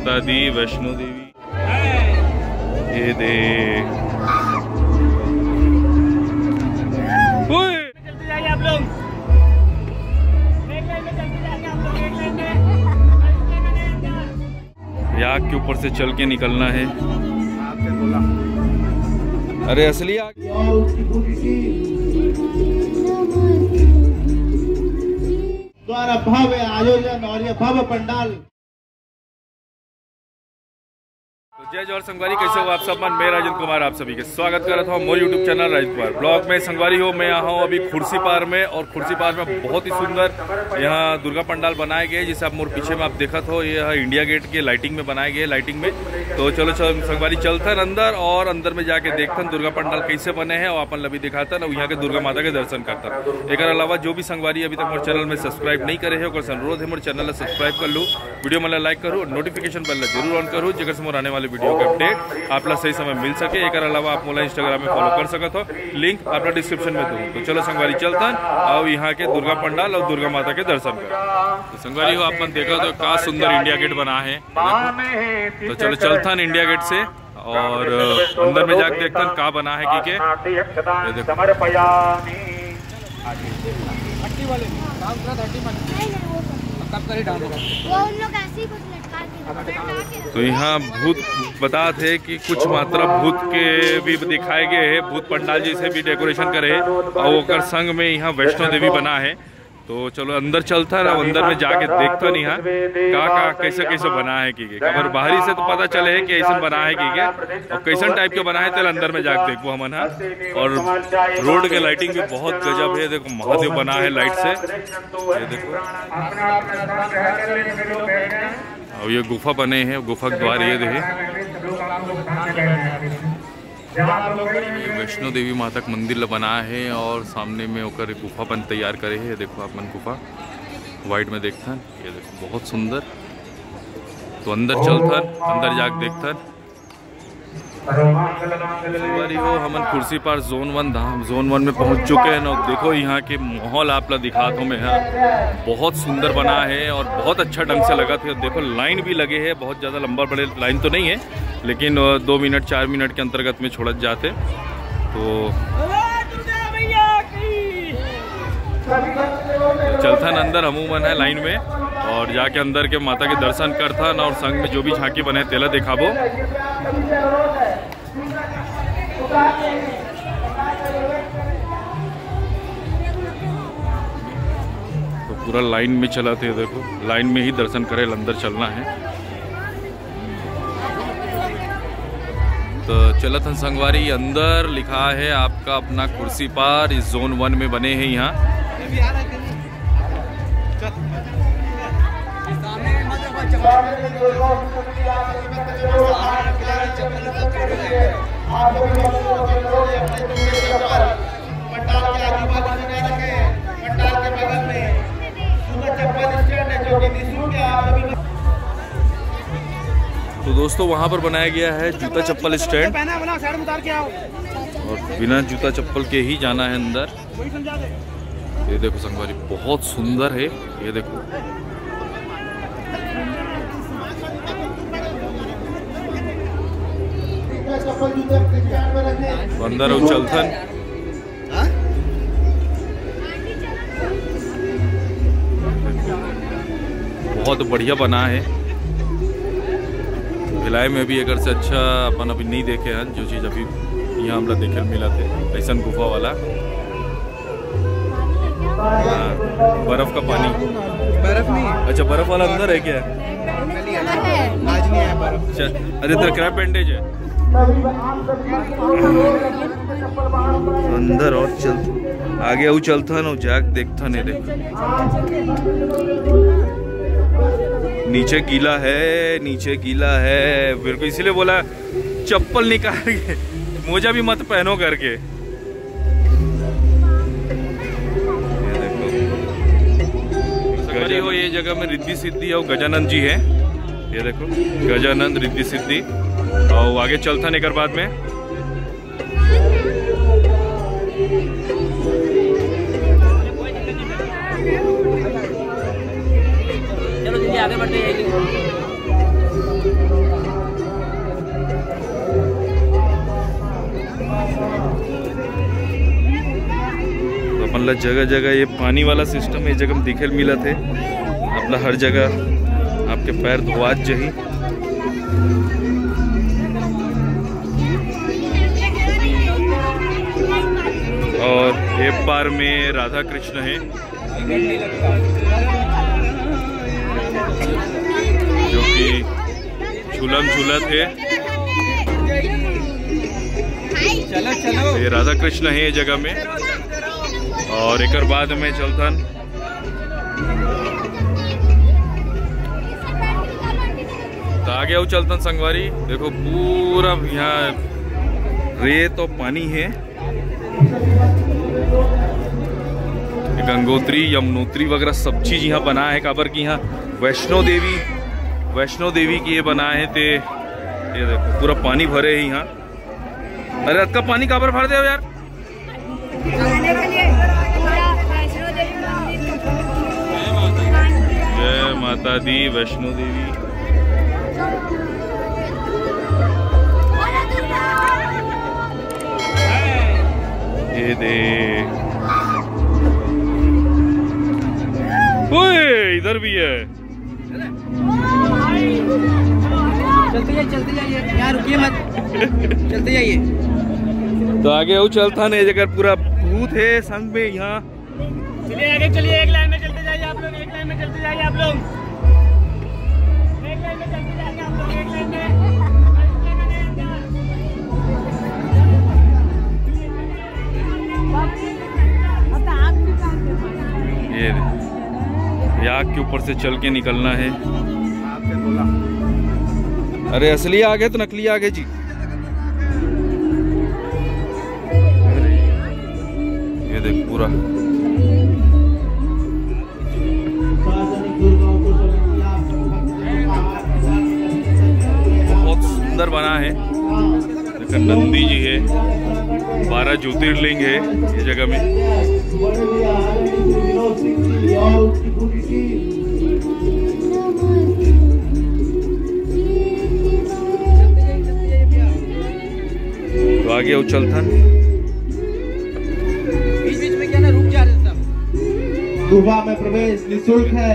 माता दी, वैष्णो देवी। ये दे ओए! चलते जाइए आप लोग एक लाइन में चलते जाइए आप लोग एक लाइन में आग के ऊपर से चल के निकलना है। अरे, असली आग द्वारा भव्य आयोजन और ये भव्य पंडाल। जय जवाहर संगवारी, कैसे हो आप सब? मन मैं राजन कुमार, आप सभी के स्वागत कर रहा था मोर YouTube channel Rajan Kumar. Blog में संगवारी हो, मैं यहाँ हूँ अभी खुर्सी पार में, और खुर्सी पार में बहुत ही सुंदर यहाँ दुर्गा पंडाल बनाए गए जिसे आप मोर पीछे में आप देखा हो यहाँ इंडिया गेट के लाइटिंग में बनाए गए लाइटिंग में। तो चलो चलो, संगवारी चलथन अंदर, और अंदर में जाके देखथन दुर्गा पंडाल कैसे बने हैं, और अपन लभी दिखाता और यहाँ के दुर्गा माता के दर्शन करता एक अलावा जो भी संगवारी अभी तक मोर चैनल में सब्सक्राइब नहीं करे है अनुरोध है मोर चैनल सब्सक्राइब कर लूँ। वीडियो मतलब लाइक करूँ नोटिफिकेशन बेल ज़रूर ऑन करूँ, जेकर से मोर आने वाले वीडियो के अपडेट आपला सही समय मिल सके। एक अलावा आप मोला इंस्टाग्राम में फॉलो कर सकत हो। लिंक आपला डिस्क्रिप्शन में दूँ तो चलो संगवारी चलतन। और यहाँ के दुर्गा पंडाल और दुर्गा माता के दर्शन कर। तो संगवारी हो अपन देखो तो का सुंदर इंडिया गेट बना है। तो चलो चलथन इंडिया गेट से और अंदर में जाके देखथन का बना है, की के। ये देखो। वो उन लोग ऐसे ही कुछ तो यहाँ भूत बता थे कि कुछ मात्रा भूत के भी दिखाए गए हैं। भूत पंडाल जैसे भी डेकोरेशन करे। और ओकर संग में यहाँ वैष्णो देवी बना है। तो चलो, अंदर चलता ना अंदर में जाके देखता नहीं का का कैसे कैसे बना है, की अगर बाहरी से तो पता चले है कि ऐसा बना है, की और कैसन टाइप के बना है तो अंदर में जाके देखो हमन हाँ। और रोड के लाइटिंग भी बहुत गजब है। देखो, महादेव बना है लाइट से। ये देखो। और ये गुफा बने हैं, गुफा के द्वार ये देखे। वैष्णो देवी माता का मंदिर बना है और सामने में होकर गुफा बन तैयार करे है। देखो आप मन गुफा, वाइट में देखता ये देखो, बहुत सुंदर। तो अंदर चलथन, अंदर जाके देखथन। बारी हो हमन कुर्सी पर जोन वन धाम जोन वन में पहुँच चुके हैं। और देखो यहाँ के माहौल आप ला दिखा दो मैं यहाँ बहुत सुंदर बना है और बहुत अच्छा ढंग से लगा था। देखो लाइन भी लगे हैं बहुत ज़्यादा लंबा बड़े लाइन तो नहीं है लेकिन दो मिनट चार मिनट के अंतर्गत में छोड़ जाते। तो चलथन अंदर अमूमन है लाइन में और जाके अंदर के माता के दर्शन करथन और संग में जो भी झांकी बने तेला दिखाबो। तो पूरा लाइन में चला थे देखो। लाइन में ही दर्शन करे, अंदर चलना है। तो चलत संगवारी, अंदर लिखा है आपका अपना कुर्सी पार। इस जोन वन में बने हैं यहाँ। तो दोस्तों वहाँ पर बनाया गया है जूता चप्पल स्टैंड। और बिना जूता चप्पल के ही जाना है अंदर। ये देखो संगवारी बहुत सुंदर है। ये देखो। तो अंदर उचलथन बहुत बढ़िया बना है। भिलाई में भी अगर से अच्छा अपन अभी नहीं देखे हैं जो चीज़ अभी यहाँ हमरा देखे मिला थे ऐसा गुफा वाला। हाँ, बर्फ़ का पानी। बर्फ़ नहीं? अच्छा बर्फ़ वाला अंदर है क्या? आज नहीं आया बर्फ़। अच्छा अरे तेरा क्रैप बैंडेज है। अंदर और चल। आगे वो चलता ना जाग देखता नहीं देख। नीचे गीला है नीचे गीला है। मेरे को इसीलिए बोला चप्पल निकाल के मोजा भी मत पहनो करके। ये देखो। हो ये जगह में रिद्धि सिद्धि और गजानंद जी है। ये देखो गजानंद रिद्धि सिद्धि। और आगे चलता नहीं कर बाद में। आगे तो अपन जगह जगह ये पानी वाला सिस्टम ये जगह दिखे मिला थे। अपना हर जगह आपके पैर धोवाज जही बार में राधा कृष्ण है। जो कि झूलम झूलत है। ये राधा कृष्ण है ये जगह में। और एक बाद में चलथन तो आगे आओ चलतन संगवारी। देखो पूरा यहाँ रेत और पानी है। गंगोत्री, यमुनोत्री वगैरह सब चीज़ यहाँ बना है, काबर की यहाँ वैष्णो देवी वैष्णो देवी की ये बना है ते, ये देखो, पूरा पानी भरे है यहाँ। अरे का पानी काबर भर दे यार? जय माता दी, वैष्णो देवी। ये दे है चलते जाइए चलते जाइए यहाँ रुकिए मत चलते जाइए तो आगे वो चलता नहीं जगह पूरा भूत है संग में यहाँ चलिए आगे चलिए एक लाइन में चलते जाइए आप लोग एक लाइन में चलते जाइए आप लोग एक लाइन में चलते जाइए आप लोग एक लाइन में ये याक के ऊपर से चल के निकलना है। अरे असली आगे तो नकली आगे जी। ये देख पूरा। बहुत सुंदर बना है। नंदी जी है। बारह ज्योतिर्लिंग है ये जगह में। तो आगे उछल था बीच बीच में क्या ना रुक जा रहे सब। गुफा में प्रवेश निशुल्क है।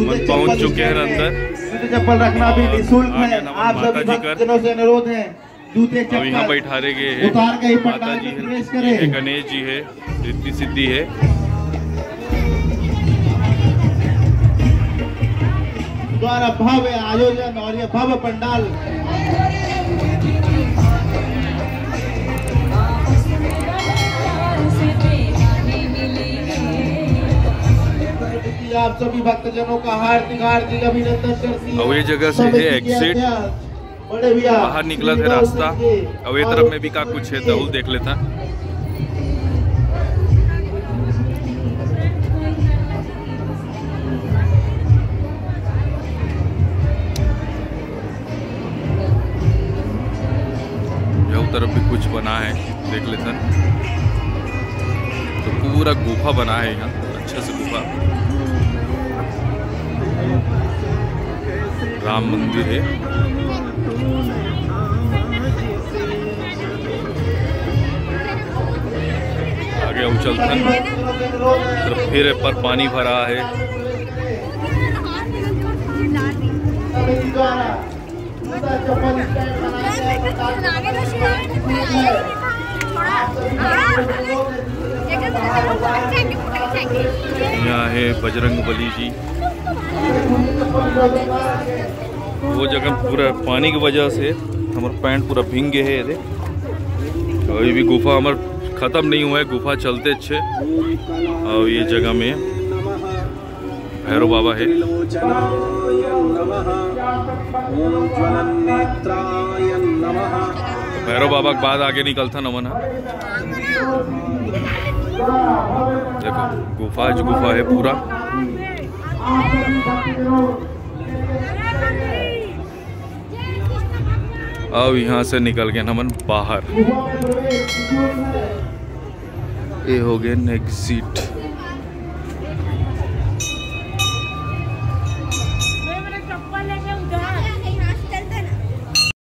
मन पहुँच चुके हैं अंदर। चप्पल रखना भी निशुल्क है। आप सभी जी भक्तजनों से अनुरोध है। जूते अब यहाँ बैठा रहे गए हैं। माता जी है। गणेश जी है रिद्धि सिद्धि है। द्वारा भव्य आयोजन और ये भव्य पंडाल। आप सभी भक्तजनों का हार्दिक हार्दिक अभिनंदन करती है। अब ये जगह से है समिति बाहर निकला थे रास्ता। ये तरफ़ में भी का कुछ है दहुल देख लेता। तरफ़ भी कुछ बना है देख लेता। तो पूरा गुफा बना है यहाँ अच्छा से गुफा। राम मंदिर है। अनुरोध है। तरफ़ फिर पर पानी भरा है। यहाँ है बजरंग बली जी। वो जगह पूरा पानी की वजह से हमारे पैंट पूरा भींग गए है और भी गुफा हमार खत्म नहीं हुआ है, गुफा चलते अच्छे। और ये जगह में। भैरव बाबा है। भैरव बाबा के बाद आगे निकलता नमन, है। देखो, गुफा जो गुफा है पूरा। अब यहाँ से निकल गए नमन बाहर। ये हो गए एग्जिट